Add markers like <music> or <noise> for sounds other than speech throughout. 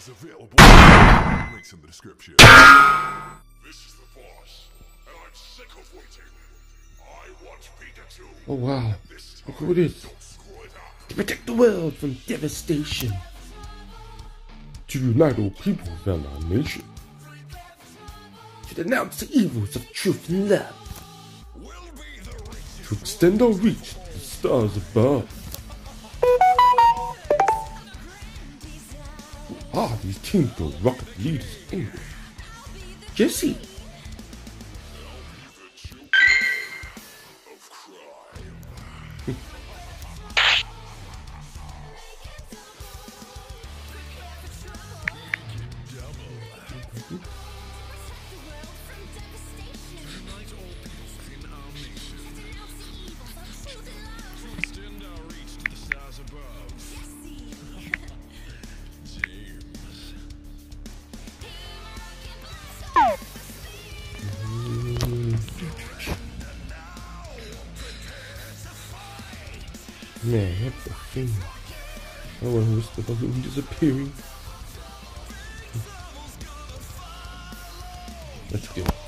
is available. Links in the description. This is the boss, and I'm sick of waiting. I want Pikachu. Oh wow. Look who it is. don't screw it up. To protect the world from devastation. To unite all people around our nation. To denounce the evils of truth and love. We'll be the racist. To extend our reach to the stars above. Are these Team Pro Rocket leaders anyway? Jessie. <laughs> Man, what the? I want the balloon disappearing. Let's go.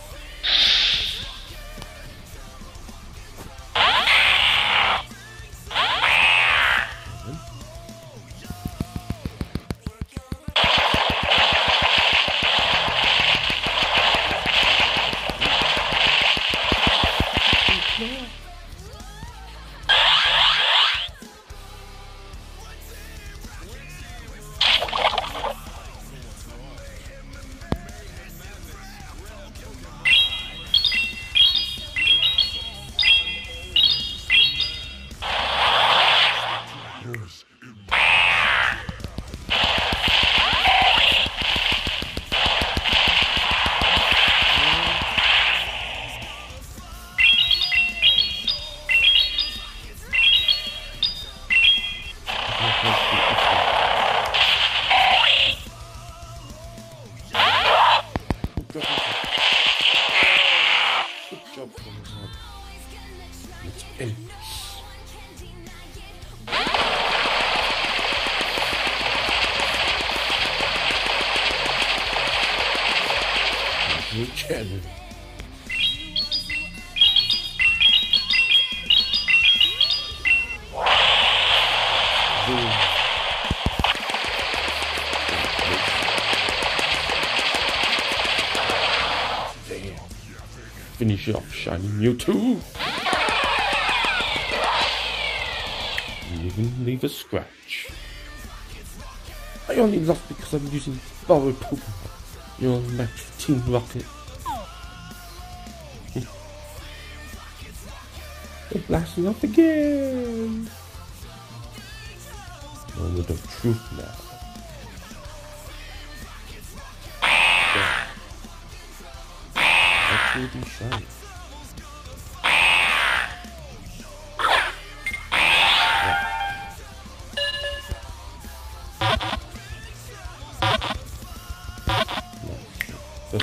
Zoom. There. Finish off, Mewtwo. You even leave a scratch. I only lost because I'm using borrowed Pokemon. You're match Team Rocket. They're blasting off again. Moment of truth now. <sighs> There. That be shiny. One.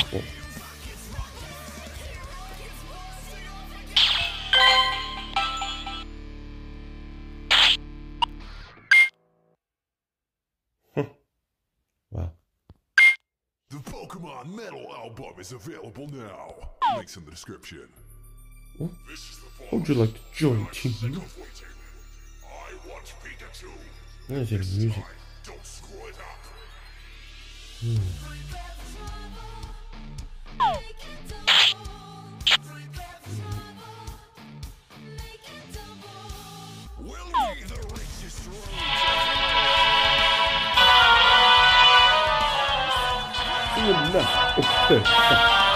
<laughs> wow. The Pokemon Metal album is available now. Links in the description. What? This is the boss. Would you like to join Team sick Rocket? of waiting. I want Pikachu. There's your music. Don't hmm. 그냥학 교.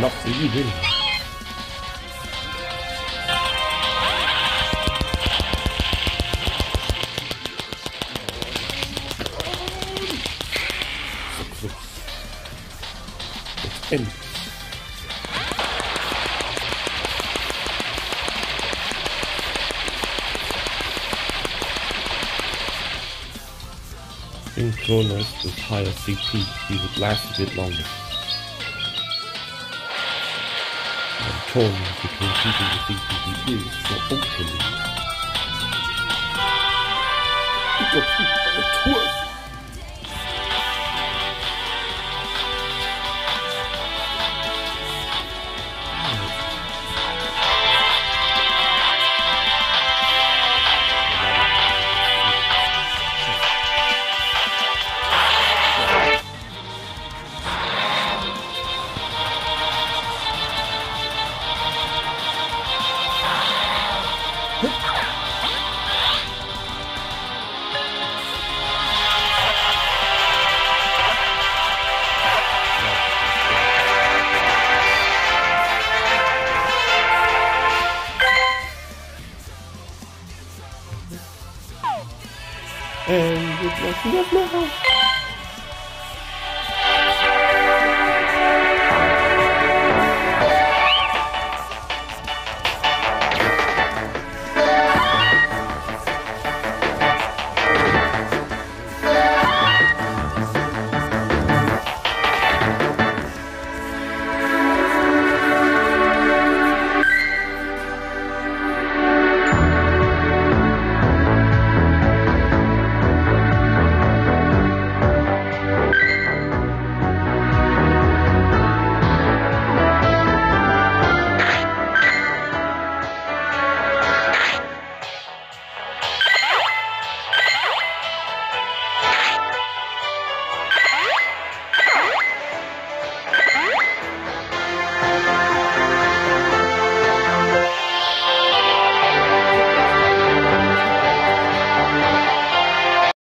Not even. In Kronos with higher CP, he would last a bit longer. Torn between keeping the CP he is for Ultra League. He got hit